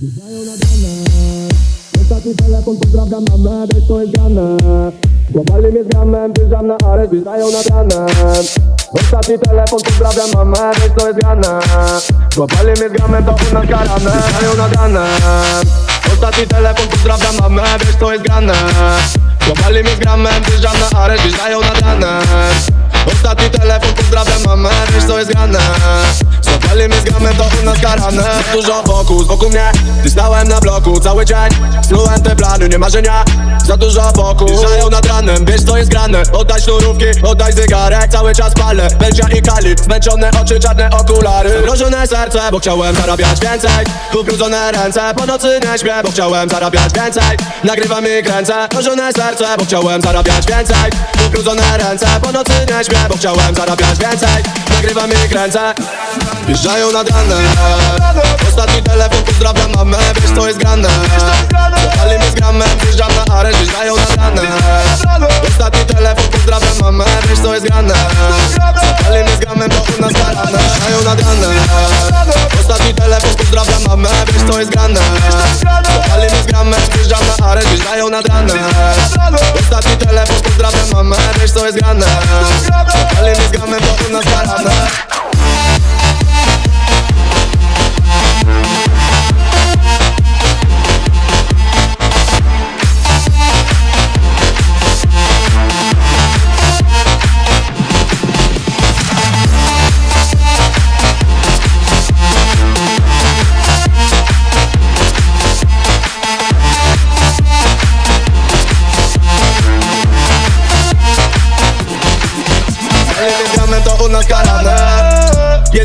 Wjeżdżają na dane. Ostatni telefon, pozdrawiam mamę, wiesz to jest grane. Mnie z gramem, wyjeżdżam na areszt, wjeżdżają na dane. Ostatni telefon, pozdrawiam mamę, wiesz to jest grane. Mnie z gramem, to u nas karane Wjeżdżają na dane. Ostatni telefon, pozdrawiam mamę, wiesz to jest grane. Mnie z gramem, wyjeżdżam na areszt, wjeżdżają na dane Ostatni telefon, pozdrawiam mamę, wiesz co jest grane. Złapali mnie z gramem, to u nas karane. Dużo fokus wokół mnie, ty stałem na bloku. Cały dzień Snułem te plany, nie marzenia, za dużo fokus Wjeżdżają nad ranem, jest grane. Oddaj sznurówki, oddaj zegarek, cały czas palę. Belcia i kali, zmęczone oczy, czarne okulary. Zamrożone serce, bo chciałem zarabiać więcej. Ubrudzone ręce, po nocy nie śpię, bo chciałem zarabiać więcej. Nagrywam i kręcę, mrożone serce, bo chciałem zarabiać więcej. Ubrudzone ręce, po nocy nie śpię, bo chciałem zarabiać więcej. Nagrywam i kręcę. Wjeżdżają nad ranem Ostatni telefon, pozdrawiam mamę, wiesz co jest grane? Zapali mnie z gramem, wjeżdżam na areszt, wjeżdżają nad ranem wiesz co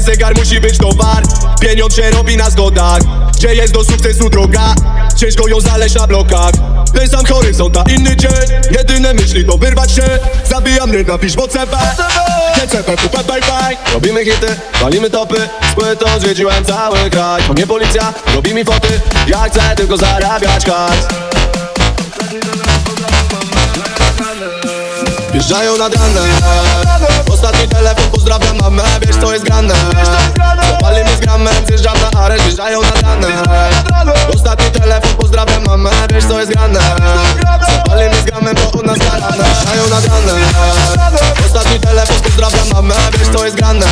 zegar, musi być towar Pieniądz się robi na zgodach. Gdzie jest do sukcesu droga? Ciężko ją znaleźć na blokach. Ten sam horyzont, a inny dzień. Jedyne myśli to wyrwać się. Zabijam mnie, napisz w OCP GCP, WP, bye bye. Robimy hity, walimy topy. Z płytą zwiedziłem cały kraj. To nie policja, robi mi foty. Ja chcę tylko zarabiać hajs Wjeżdżają nad ranem Ostatni telefon, pozdrawiam mamę, wiesz co jest grane. Zapali z gramem, zjeżdżam na areszt, wjeżdżają nad ranem Ostatni telefon, pozdrawiam mamę, wiesz co jest grane. Zapali z gramem, to u nas karane Wjeżdżają nad ranem Ostatni telefon, pozdrawiam mamę, wiesz co jest grane